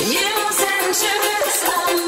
You sent your